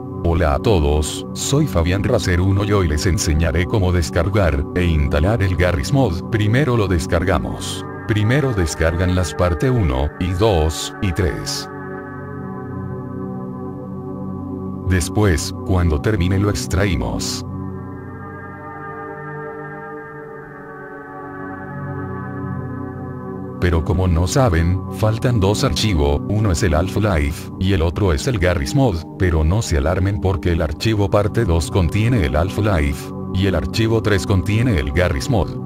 Hola a todos, soy Fabián Racer 1 y hoy les enseñaré cómo descargar e instalar el Garry's Mod. Primero lo descargamos. Primero descargan las parte 1, y 2, y 3. Después, cuando termine lo extraímos. Pero como no saben, faltan dos archivos, uno es el Half-Life, y el otro es el Garry's Mod, pero no se alarmen porque el archivo parte 2 contiene el Half-Life, y el archivo 3 contiene el Garry's Mod.